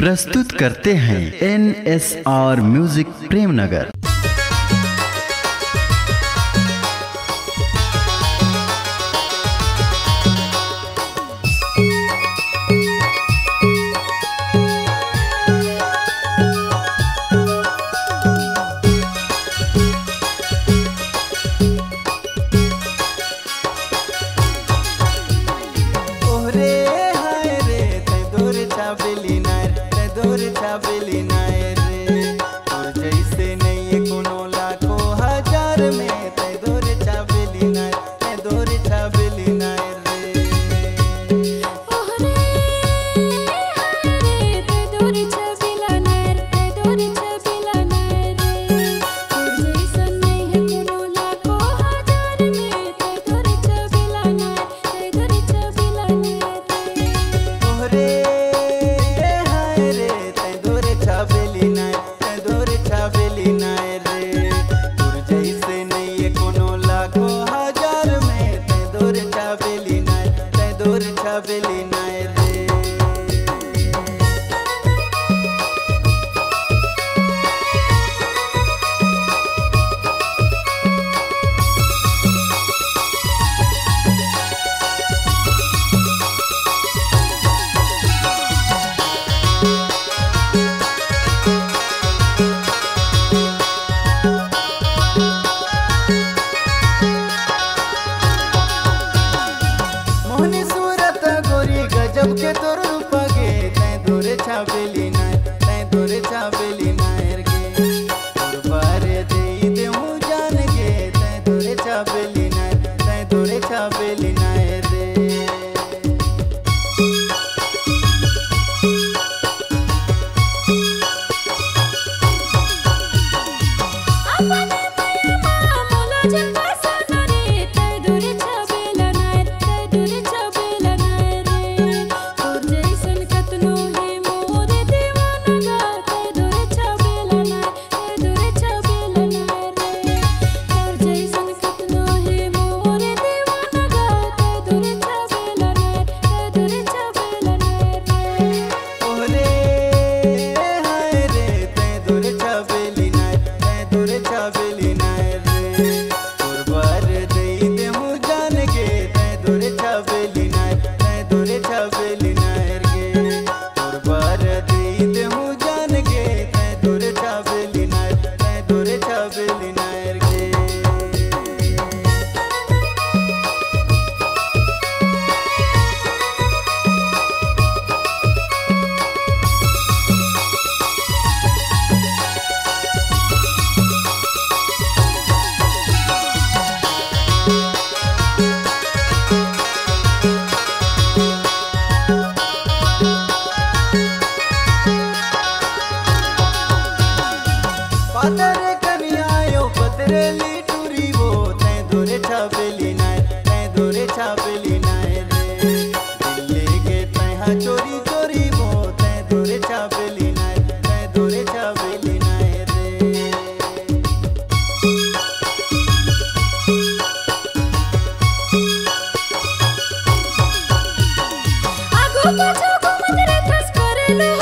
प्रस्तुत करते हैं N S R music Premnagar. ओरे really nice. ಕಬಲಿ ನಾಯದ Father करेली टूरी वो, तैं दूरे छापेली नाय तैं दूरे छापेली नाय रे। दिल्ली के तैं हाँ चोरी चोरी वो, तैं दूरे छापेली नाय तैं दूरे छापेली नाय रे। आगो पाछो घूमत रे फस करेलो